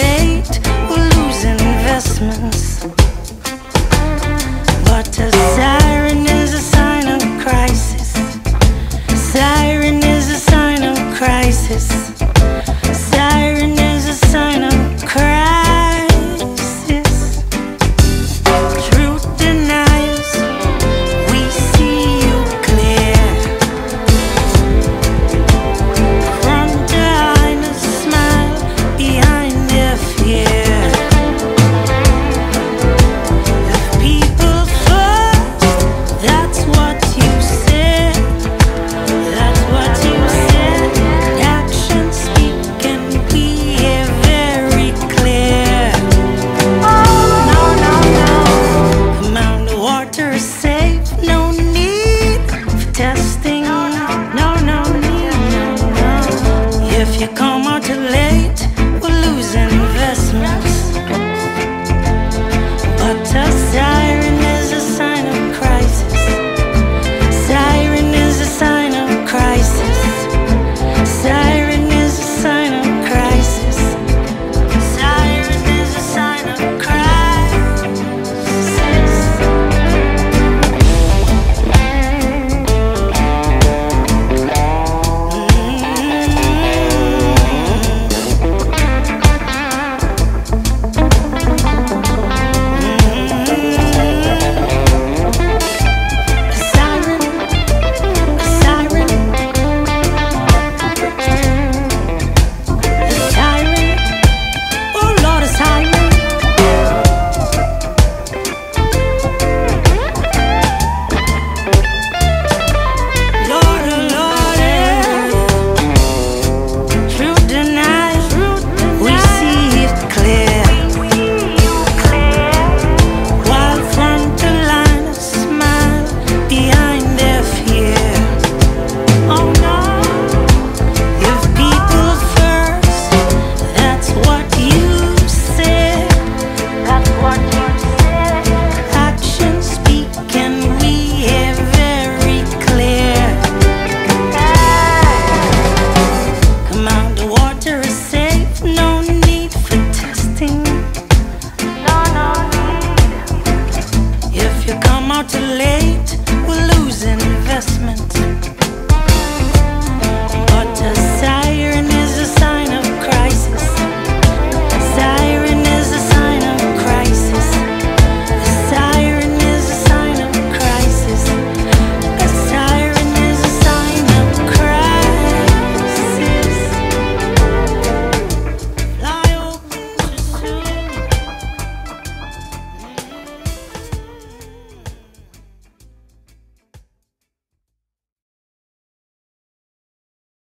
late, we're losing investments. But aside. You come out to late, investment.